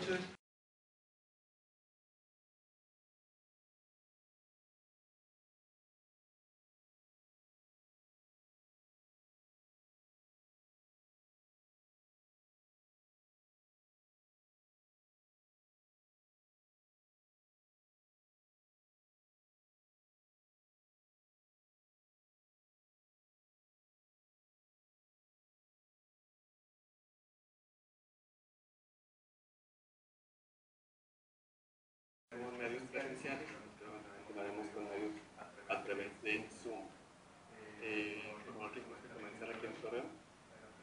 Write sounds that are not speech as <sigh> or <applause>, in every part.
noches. Tenemos medios presenciales, tomaremos con medios a través de Zoom. Eh, como aquí vamos a comenzar aquí en Torreón.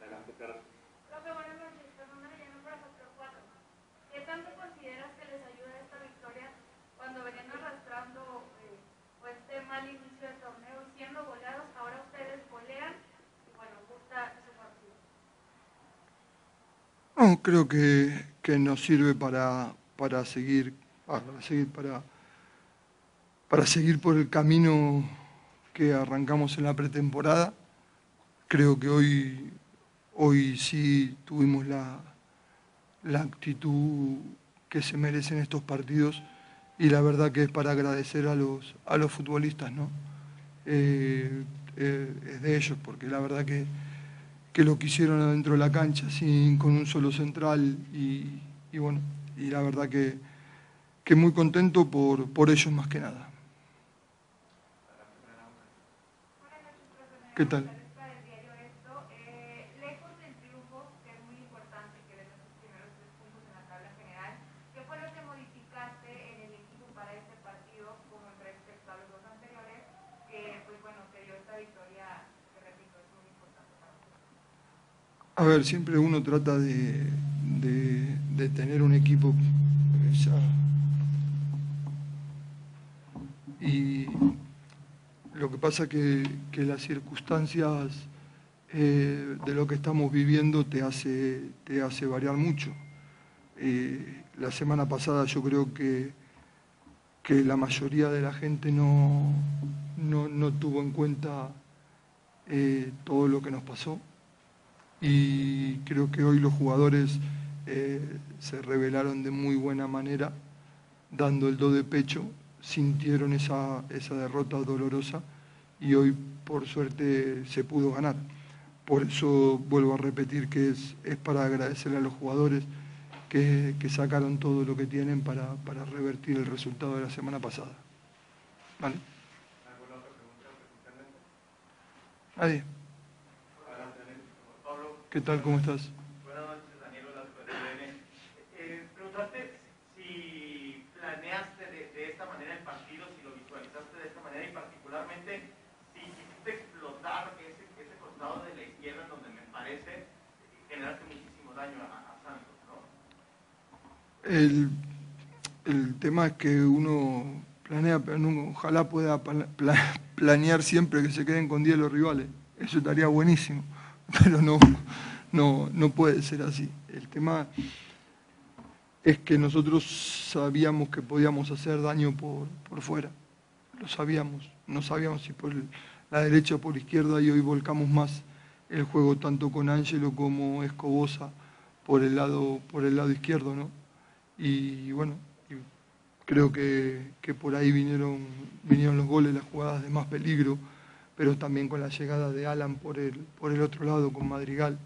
Adelante, Carlos. Profe, buenas noches. Fernanda Arellano para Factor 4. ¿Qué tanto consideras que les ayuda esta victoria cuando venían arrastrando eh, pues, este mal inicio del torneo y siendo goleados? Ahora ustedes golean y bueno, gusta ese partido. No, creo que, que nos sirve para, para seguir, para seguir, para, para seguir por el camino que arrancamos en la pretemporada. Creo que hoy, hoy sí tuvimos la, la actitud que se merecen estos partidos y la verdad que es para agradecer a los, a los futbolistas, ¿no? Eh, eh, es de ellos, porque la verdad que, que lo que hicieron adentro de la cancha, sin, con un solo central y, y bueno, y la verdad que, que muy contento por, por ellos más que nada. ¿Qué tal? Teresa del diario Esto. Eh, lejos del triunfo, que es muy importante, que den esos primeros tres puntos en la tabla general, ¿qué fue lo que modificaste en el equipo para este partido como respecto a ver, siempre uno trata de, de- de tener un equipo pasa que, que las circunstancias eh, de lo que estamos viviendo te hace, te hace variar mucho. Eh, la semana pasada yo creo que, que la mayoría de la gente no, no, no tuvo en cuenta eh, todo lo que nos pasó y creo que hoy los jugadores se revelaron de muy buena manera, dando el do de pecho, sintieron esa, esa derrota dolorosa y hoy por suerte se pudo ganar. Por eso vuelvo a repetir que es, es para agradecerle a los jugadores que, que sacaron todo lo que tienen para, para revertir el resultado de la semana pasada. ¿Vale? ¿Alguna otra pregunta? Nadie. ¿Qué tal? ¿Cómo estás? Buenas noches, Daniel Velasco de TVN. Eh, preguntarte si planeaste de, de esta manera el partido, si lo visualizaste de esta manera y particularmente si quisiste explotar ese, ese costado de la izquierda en donde me parece generaste muchísimo daño a, a Santos, ¿no? El, el tema es que uno planea, pero ojalá pueda pla- pla- planear siempre que se queden con 10 los rivales. Eso estaría buenísimo, <laughs> pero no, no, no puede ser así. El tema es que nosotros sabíamos que podíamos hacer daño por, por fuera. Lo sabíamos. No sabíamos si por la derecha o por la izquierda y hoy volcamos más el juego tanto con Ángelo como Escobosa por el lado, por el lado izquierdo, ¿no? Y bueno, creo que, que por ahí vinieron, vinieron los goles, las jugadas de más peligro, pero también con la llegada de Alan por el, por el otro lado, con Madrigal.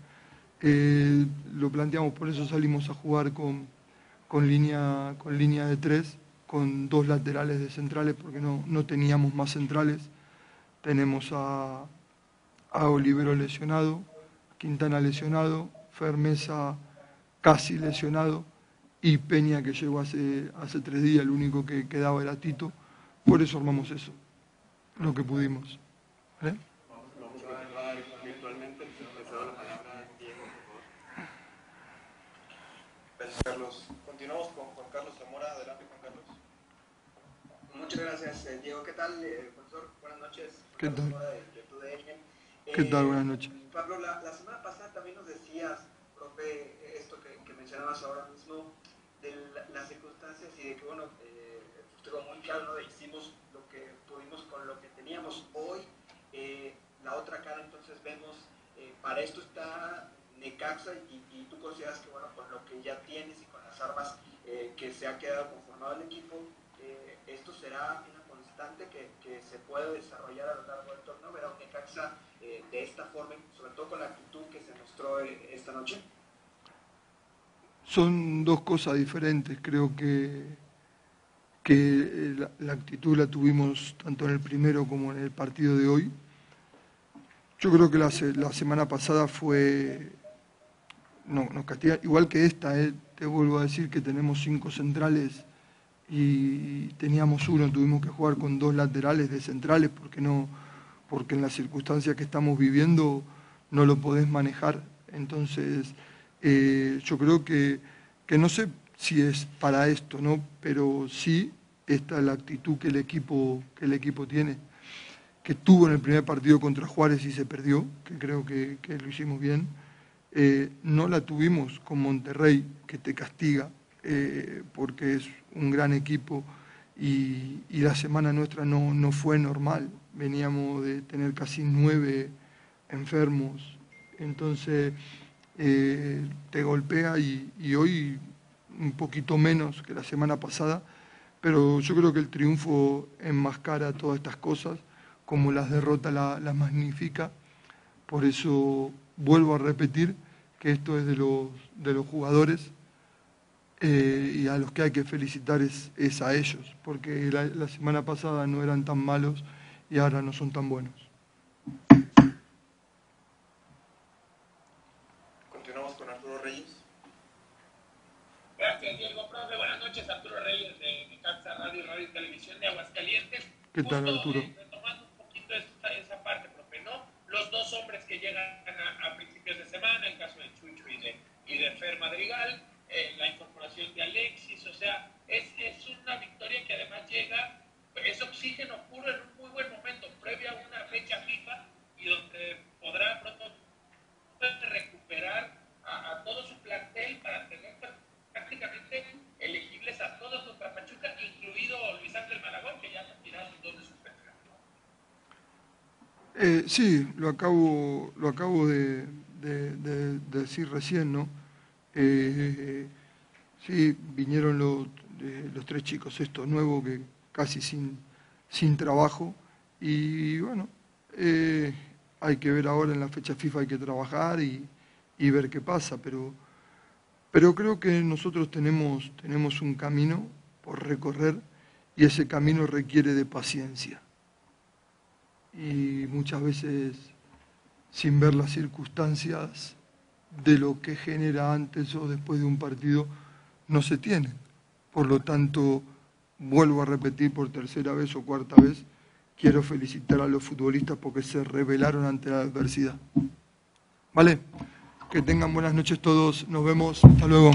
Eh, lo planteamos, por eso salimos a jugar con, con, línea, con línea de tres, con dos laterales de centrales, porque no, no teníamos más centrales. Tenemos a, a Olivero lesionado, Quintana lesionado, Fermesa casi lesionado y Peña que llegó hace, hace tres días, el único que quedaba era Tito. Por eso armamos eso, lo que pudimos. ¿Vale? Vamos, vamos a continuar virtualmente. Le cedo la palabra a Diego, por favor. Gracias, Carlos. Continuamos con Juan Carlos Zamora. Adelante, Juan Carlos. Muchas gracias, eh, Diego. ¿Qué tal, eh, profesor? Buenas noches. ¿Qué tal? De- de. ¿Qué tal? Eh, Buenas noches. Pablo, la, la semana pasada también nos decías, profe, esto que, que mencionabas ahora mismo, de la- las circunstancias y de que, bueno, eh, muy claro, ¿no? Hicimos lo que pudimos con lo que teníamos hoy. Eh, la otra cara, entonces, vemos, eh, para esto está Necaxa y, y, tú consideras que bueno, con lo que ya tienes y con las armas eh, que se ha quedado conformado el equipo, esto será una constante que, que, se puede desarrollar a lo largo del torneo, ver a un Necaxa de esta forma, sobre todo con la actitud que se mostró esta noche. Son dos cosas diferentes, creo que, que la, la actitud la tuvimos tanto en el primero como en el partido de hoy. Yo creo que la, la semana pasada fue no, nos castiga, igual que esta, eh, te vuelvo a decir que tenemos cinco centrales y teníamos uno, tuvimos que jugar con dos laterales de centrales porque no, porque en las circunstancias que estamos viviendo no lo podés manejar. Entonces, eh, yo creo que, que no sé si es para esto, ¿no? Pero sí esta es la actitud que el equipo, que el equipo tiene, que tuvo en el primer partido contra Juárez y se perdió, que creo que, que lo hicimos bien eh, no la tuvimos con Monterrey, que te castiga, eh, porque es un gran equipo y, la semana nuestra no, no, fue normal. Veníamos de tener casi nueve enfermos, entonces eh, te golpea y, hoy un poquito menos que la semana pasada, pero yo creo que el triunfo enmascara todas estas cosas, como las derrotas las la magnifica, por eso vuelvo a repetir que esto es de los, de los jugadores eh, y a los que hay que felicitar es, a ellos, porque la, semana pasada no eran tan malos y ahora no son tan buenos. Continuamos con Arturo Reyes. Gracias, Diego. Profe, buenas noches. Arturo Reyes de Capsa Radio, Radio y Televisión de ¿Qué tal, Justo, Arturo? Eh, retomando un poquito esa, esa parte, profe, ¿no? Los dos hombres que llegan a, a principios de semana, el caso de Chucho y de, y de Fer Madrigal, eh, la incorporación de Alexis, o sea, es, es una victoria que además llega, es oxígeno puro en un muy buen momento, previo a una fecha FIFA y donde podrá pronto recuperar a, a todo su plantel para tener prácticamente elegibles a todos contra Pachuca, incluido Luis Ángel Malagón, que ya tirado sus dos de sus eh, sí, lo lo acabo de, de, de, de decir recién, ¿no? Eh, sí, vinieron los, los, tres chicos estos nuevos que casi sin, sin trabajo y bueno, eh, hay que ver ahora en la fecha FIFA hay que trabajar y, y ver qué pasa, pero, pero creo que nosotros tenemos, tenemos un camino por recorrer y ese camino requiere de paciencia. Y muchas veces, sin ver las circunstancias de lo que genera antes o después de un partido, no se tiene. Por lo tanto, vuelvo a repetir por tercera vez o cuarta vez, quiero felicitar a los futbolistas porque se rebelaron ante la adversidad. ¿Vale? Que tengan buenas noches todos. Nos vemos. Hasta luego.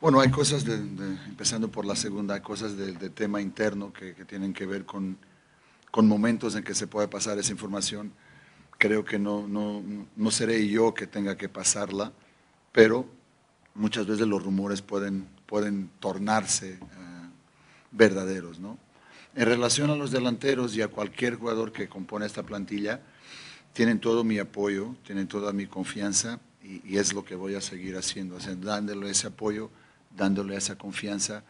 Bueno, hay cosas, de, empezando por la segunda, hay cosas de tema interno que, tienen que ver con, con, momentos en que se puede pasar esa información. Creo que no, no, no seré yo que tenga que pasarla, pero muchas veces los rumores pueden, pueden tornarse eh, verdaderos. ¿no? En relación a los delanteros y a cualquier jugador que compone esta plantilla, tienen todo mi apoyo, tienen toda mi confianza y, es lo que voy a seguir haciendo, dándole ese apoyo, dándole esa confianza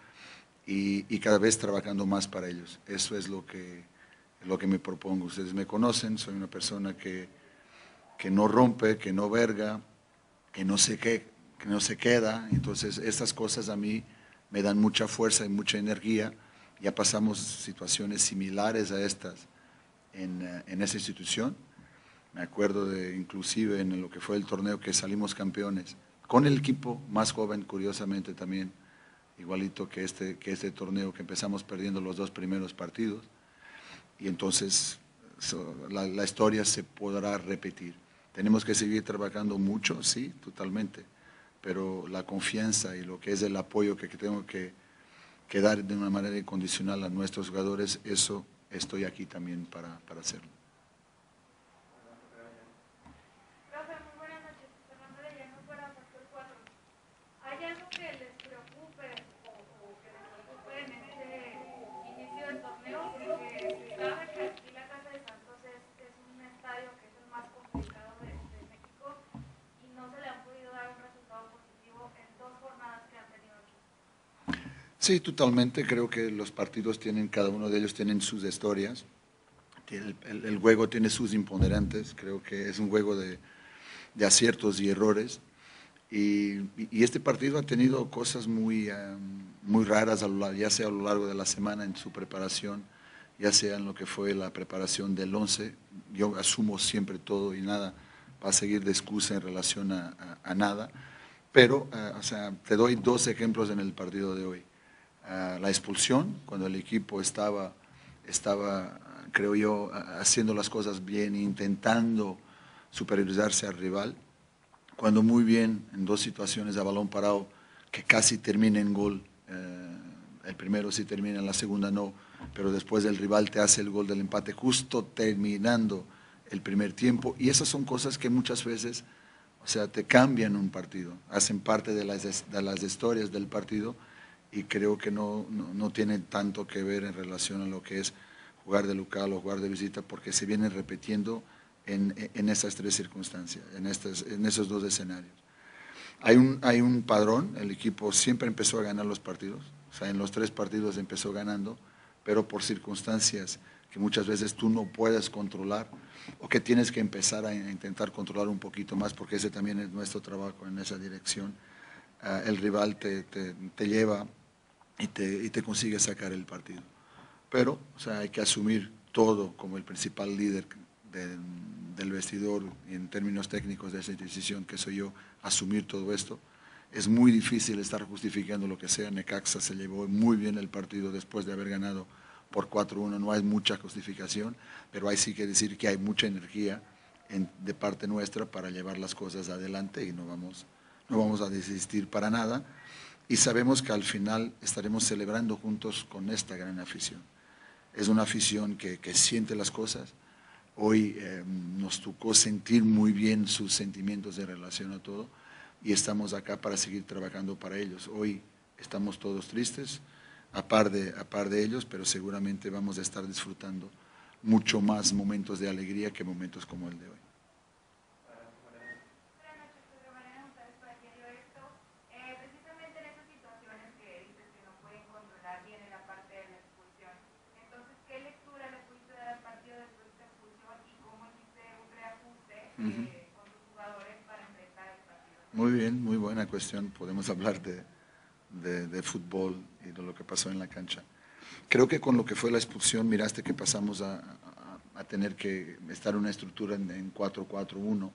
y, cada vez trabajando más para ellos. Eso es lo que, lo que me propongo. Ustedes me conocen, soy una persona que, que no rompe, que no verga, que no se, que, que no se queda. Entonces, estas cosas a mí me dan mucha fuerza y mucha energía. Ya pasamos situaciones similares a estas en, eh, en esa institución me acuerdo de inclusive en lo que fue el torneo que salimos campeones, con el equipo más joven, curiosamente también, igualito que este, que este torneo que empezamos perdiendo los dos primeros partidos. Y entonces la, historia se podrá repetir. Tenemos que seguir trabajando mucho, sí, totalmente, pero la confianza y lo que es el apoyo que, tengo que, que, dar de una manera incondicional a nuestros jugadores, eso estoy aquí también para, para hacerlo. Sí, totalmente. Creo que los partidos tienen, cada uno de ellos tienen sus historias. El, juego tiene sus imponderantes. Creo que es un juego de, aciertos y errores. Y, este partido ha tenido cosas muy, muy raras, ya sea a lo largo de la semana en su preparación, ya sea en lo que fue la preparación del 11. Yo asumo siempre todo y nada va a seguir de excusa en relación a, nada. Pero, eh, o sea, te doy dos ejemplos en el partido de hoy la expulsión, cuando el equipo estaba, estaba, creo yo, haciendo las cosas bien, intentando superiorizarse al rival, cuando muy bien en dos situaciones a balón parado que casi termina en gol, eh, el primero sí termina, la segunda no, pero después el rival te hace el gol del empate justo terminando el primer tiempo. Y esas son cosas que muchas veces, o sea, te cambian un partido, hacen parte de las, de las historias del partido y creo que no, no, tiene tanto que ver en relación a lo que es jugar de local o jugar de visita, porque se viene repitiendo en, en esas tres circunstancias, en, estas, en esos dos escenarios. Hay un, hay un padrón, el equipo siempre empezó a ganar los partidos, o sea, en los tres partidos empezó ganando, pero por circunstancias que muchas veces tú no puedes controlar o que tienes que empezar a intentar controlar un poquito más, porque ese también es nuestro trabajo en esa dirección. Ah, el rival te, te lleva y te, y consigue sacar el partido. Pero, o sea, hay que asumir todo como el principal líder del vestidor en términos técnicos de esa decisión que soy yo, asumir todo esto. Es muy difícil estar justificando lo que sea. Necaxa se llevó muy bien el partido después de haber ganado por 4-1. No hay mucha justificación, pero hay sí que decir que hay mucha energía de parte nuestra para llevar las cosas adelante y no vamos, no vamos a desistir para nada y sabemos que al final estaremos celebrando juntos con esta gran afición. Es una afición que, siente las cosas. Hoy eh, nos tocó sentir muy bien sus sentimientos de relación a todo y estamos acá para seguir trabajando para ellos. Hoy estamos todos tristes, a par de, a par de ellos, pero seguramente vamos a estar disfrutando mucho más momentos de alegría que momentos como el de hoy. Muy bien, muy buena cuestión. Podemos hablar de, de, fútbol y de lo que pasó en la cancha. Creo que con lo que fue la expulsión, miraste que pasamos a, a, tener que estar en una estructura en, 4-4-1.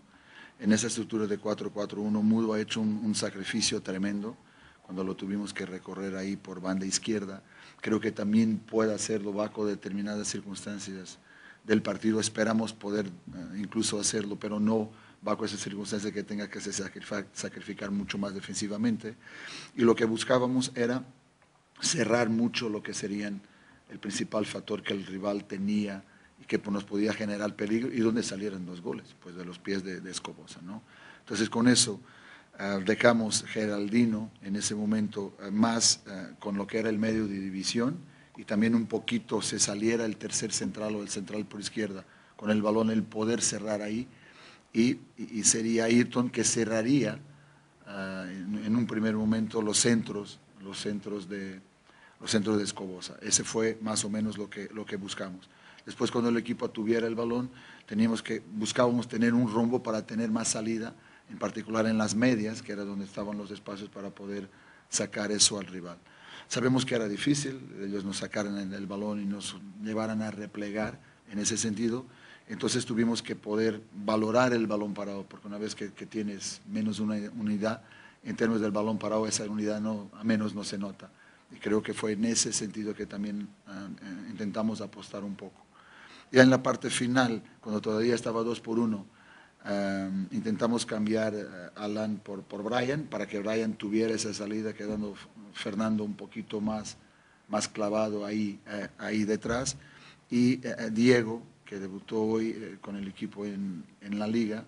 En esa estructura de 4-4-1, Mudo ha hecho un, un, sacrificio tremendo cuando lo tuvimos que recorrer ahí por banda izquierda. Creo que también puede hacerlo bajo determinadas circunstancias del partido. Esperamos poder eh, incluso hacerlo, pero no bajo esas circunstancias que tenga que sacrificar, mucho más defensivamente. Y lo que buscábamos era cerrar mucho lo que serían el principal factor que el rival tenía y que pues, nos podía generar peligro y donde salieran los goles, pues de los pies de, Escobosa. ¿no? Entonces con eso uh, dejamos Geraldino en ese momento ah, más con lo que era el medio de división y también un poquito se saliera el tercer central o el central por izquierda con el balón, el poder cerrar ahí y, sería Ayrton que cerraría en, en un primer momento los centros, los centros de, los centros de Escobosa. Ese fue más o menos lo que, lo que buscamos. Después cuando el equipo tuviera el balón, teníamos que, buscábamos tener un rumbo para tener más salida, en particular en las medias, que era donde estaban los espacios para poder sacar eso al rival. Sabemos que era difícil, ellos nos sacaron el balón y nos llevaran a replegar en ese sentido. Entonces tuvimos que poder valorar el balón parado, porque una vez que, que tienes menos una unidad, en términos del balón parado, esa unidad no, a menos no se nota. Y creo que fue en ese sentido que también uh, intentamos apostar un poco. Ya en la parte final, cuando todavía estaba 2 por 1, Em, intentamos cambiar eh, Alan por, por Brian para que Brian tuviera esa salida, quedando Fernando un poquito más, más clavado ahí, eh, ahí detrás. Y eh, Diego, que debutó hoy con el equipo en, en, la liga,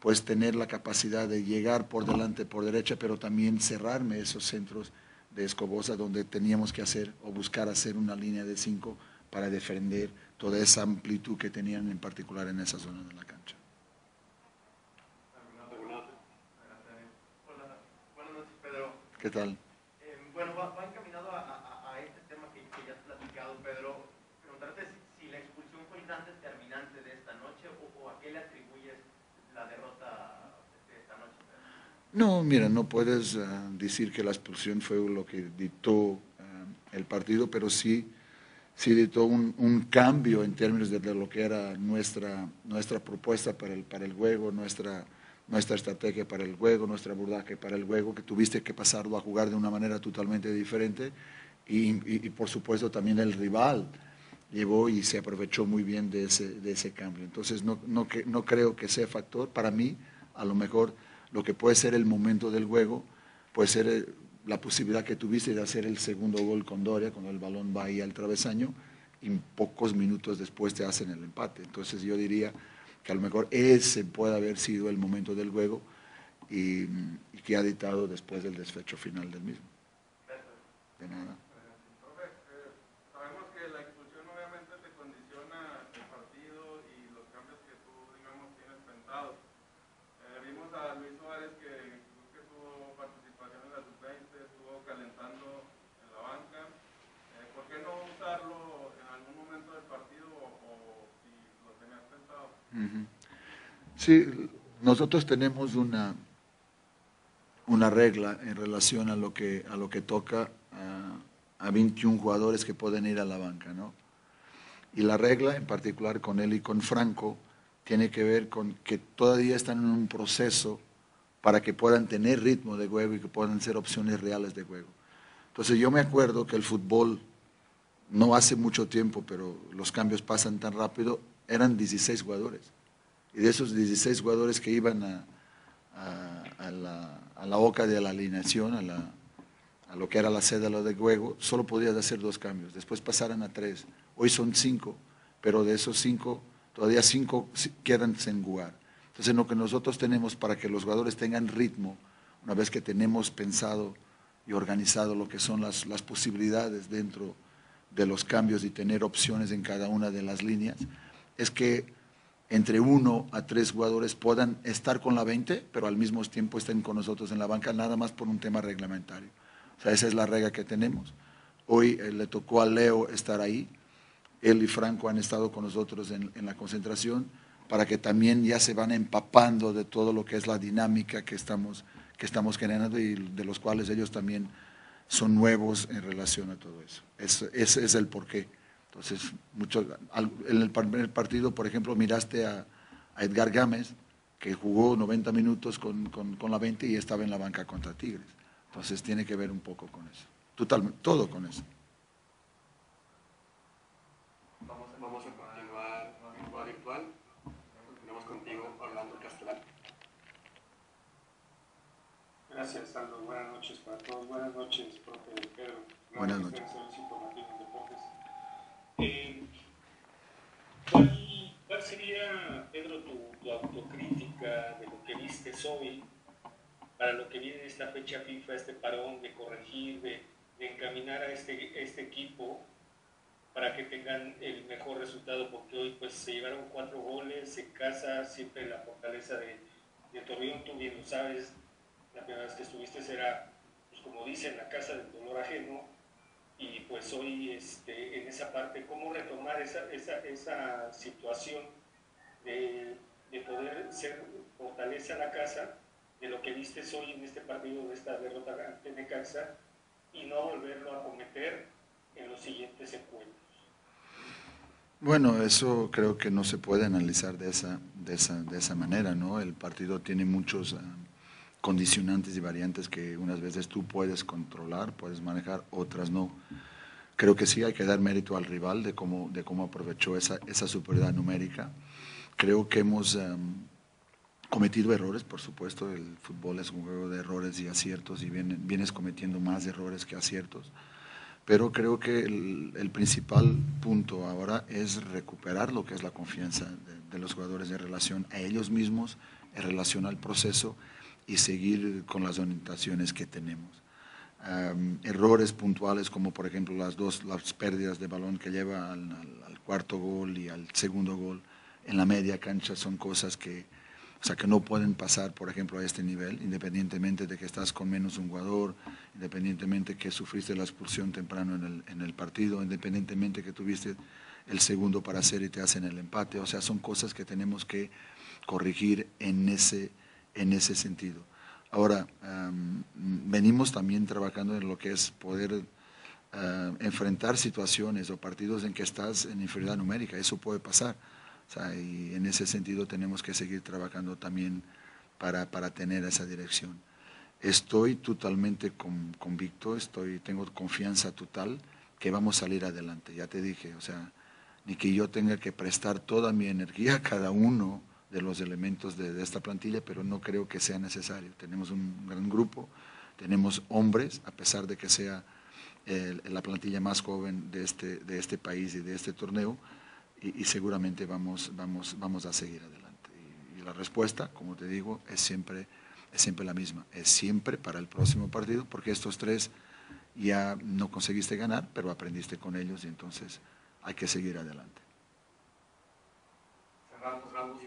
pues tener la capacidad de llegar por delante, por derecha, pero también cerrarme esos centros de Escobosa donde teníamos que hacer o buscar hacer una línea de cinco para defender toda esa amplitud que tenían en particular en esa zona de la cancha. ¿Qué tal? Eh, bueno, va, encaminado a, a, este tema que, que, ya has platicado, Pedro. Preguntarte si, si, la expulsión fue el gran determinante de esta noche o, o a qué le atribuyes la derrota no, mira, no puedes eh, decir que la expulsión fue lo que dictó eh, el partido, pero sí, sí dictó un, cambio en términos de, lo que era nuestra, nuestra propuesta para el, para el juego, nuestra, nuestra estrategia para el juego, nuestra abordaje para el juego, que tuviste que pasarlo a jugar de una manera totalmente diferente y, por supuesto también el rival llevó y se aprovechó muy bien de ese, de ese cambio. Entonces no, no, no creo que sea factor, para mí a lo mejor lo que puede ser el momento del juego, puede ser eh, la posibilidad que tuviste de hacer el segundo gol con Doria, cuando el balón va ahí al travesaño, y pocos minutos después te hacen el empate. Entonces yo diría que a lo mejor ese puede haber sido el momento del juego y, que ha dictado después del desfecho final del mismo. De nada. Sí, nosotros tenemos una, una regla en relación a lo que, a lo que toca a, a 21 jugadores que pueden ir a la banca, ¿no? Y la regla, en particular con él y con Franco, tiene que ver con que todavía están en un proceso para que puedan tener ritmo de juego y que puedan ser opciones reales de juego. Entonces yo me acuerdo que el fútbol, no hace mucho tiempo, pero los cambios pasan tan rápido, eran 16 jugadores. Y de esos 16 jugadores que iban a, a, la, a la, boca de la alineación, a, lo que era la sede de lo de juego, solo podías hacer dos cambios. Después pasaron a tres. Hoy son cinco, pero de esos cinco, todavía cinco quedan sin jugar. Entonces, lo que nosotros tenemos para que los jugadores tengan ritmo, una vez que tenemos pensado y organizado lo que son las, las posibilidades dentro de los cambios y tener opciones en cada una de las líneas, es que entre uno a tres jugadores puedan estar con la 20, pero al mismo tiempo estén con nosotros en la banca, nada más por un tema reglamentario. O sea, esa es la regla que tenemos. Hoy eh, le tocó a Leo estar ahí, él y Franco han estado con nosotros en, la concentración, para que también ya se van empapando de todo lo que es la dinámica que estamos, que estamos generando y de los cuales ellos también son nuevos en relación a todo eso. Ese es el porqué. Entonces, mucho, en el primer partido, por ejemplo, miraste a, Edgar Gámez, que jugó 90 minutos con, la 20 y estaba en la banca contra Tigres. Entonces tiene que ver un poco con eso. Totalmente, todo con eso. Vamos, vamos a continuar virtual. Continuamos contigo, Orlando Castellán. Gracias, Aldo. Buenas noches para todos. Buenas noches, profe Pedro. Buenas noches. Eh, ¿cuál, ¿Cuál sería, Pedro, tu, autocrítica de lo que viste hoy para lo que viene esta fecha FIFA, este parón, de corregir, de, de encaminar a este, este equipo para que tengan el mejor resultado? Porque hoy pues se llevaron cuatro goles en casa, siempre la fortaleza de, de Torreón, tú bien lo sabes, la primera vez que estuviste era, pues como dicen, la casa del dolor ajeno, y pues hoy este, en esa parte, cómo retomar esa, esa, esa situación de, de, poder ser fortaleza a la casa de lo que viste hoy en este partido de esta derrota ante Necaxa y no volverlo a cometer en los siguientes encuentros. Bueno, eso creo que no se puede analizar de esa, de esa, de esa manera, ¿no? El partido tiene muchos condicionantes y variantes que unas veces tú puedes controlar, puedes manejar, otras no. Creo que sí hay que dar mérito al rival de cómo, de cómo aprovechó esa, esa superioridad numérica. Creo que hemos um, cometido errores, por supuesto, el fútbol es un juego de errores y aciertos y vienes, vienes cometiendo más errores que aciertos pero creo que el, principal punto ahora es recuperar lo que es la confianza de, los jugadores en relación a ellos mismos, en relación al proceso y seguir con las orientaciones que tenemos. Errores puntuales como por ejemplo las dos las pérdidas de balón que lleva al, al, al cuarto gol y al segundo gol en la media cancha son cosas que, o sea, que no pueden pasar, por ejemplo, a este nivel, independientemente de que estás con menos un jugador, independientemente que sufriste la expulsión temprano en el, en el partido, independientemente que tuviste el segundo para hacer y te hacen el empate. O sea, son cosas que tenemos que corregir en ese, en ese sentido. Ahora, venimos también trabajando en lo que es poder uh, enfrentar situaciones o partidos en que estás en inferioridad numérica. Eso puede pasar o sea, y en ese sentido tenemos que seguir trabajando también para, para tener esa dirección. Estoy totalmente con, convicto, estoy, tengo confianza total que vamos a salir adelante. Ya te dije, o sea, ni que yo tenga que prestar toda mi energía a cada uno de los elementos de, esta plantilla, pero no creo que sea necesario. Tenemos un gran grupo, tenemos hombres, a pesar de que sea el, la plantilla más joven de este, de este país y de este torneo, y, seguramente vamos, vamos, vamos a seguir adelante. Y, la respuesta, como te digo, es siempre, es siempre la misma, es siempre para el próximo partido, porque estos tres ya no conseguiste ganar, pero aprendiste con ellos y entonces hay que seguir adelante. Cerramos, Ramos,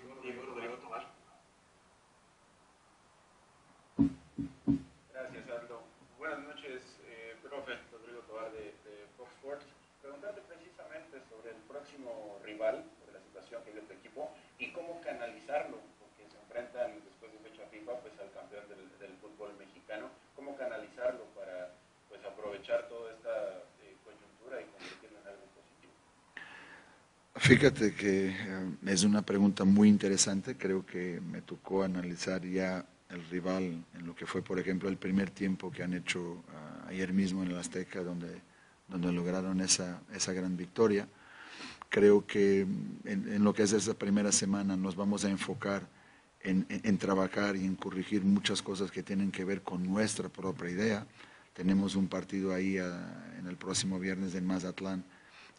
y cómo canalizarlo, porque se enfrentan después de fecha FIFA pues, al campeón del, del fútbol mexicano. ¿Cómo canalizarlo para pues, aprovechar toda esta eh, coyuntura y convertirlo en algo positivo? Fíjate que eh, es una pregunta muy interesante. Creo que me tocó analizar ya el rival en lo que fue, por ejemplo, el primer tiempo que han hecho uh, ayer mismo en el Azteca, donde donde lograron esa, esa gran victoria. Creo que en, en, lo que es esa primera semana nos vamos a enfocar en, en, trabajar y en corregir muchas cosas que tienen que ver con nuestra propia idea. Tenemos un partido ahí a, en el próximo viernes en Mazatlán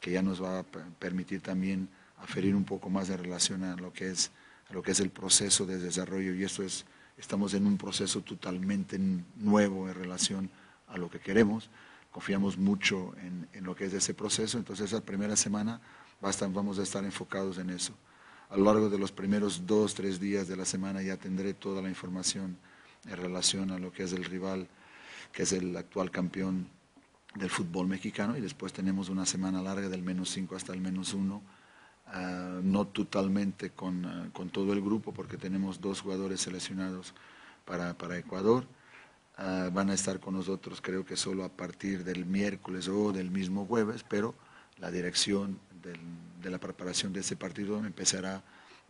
que ya nos va a permitir también aferir un poco más en relación a lo que es, a lo que es el proceso de desarrollo. Y esto es, estamos en un proceso totalmente nuevo en relación a lo que queremos. Confiamos mucho en, en, lo que es ese proceso, entonces esa primera semana vamos a estar enfocados en eso. A lo largo de los primeros dos, tres días de la semana ya tendré toda la información en relación a lo que es el rival, que es el actual campeón del fútbol mexicano, y después tenemos una semana larga del menos cinco hasta el menos uno, uh, no totalmente con, uh, con, todo el grupo, porque tenemos dos jugadores seleccionados para, para Ecuador, Uh, van a estar con nosotros creo que solo a partir del miércoles o del mismo jueves, pero la dirección del, de la preparación de ese partido empezará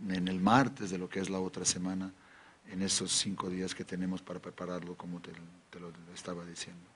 en el martes de lo que es la otra semana, en esos cinco días que tenemos para prepararlo, como te lo estaba diciendo.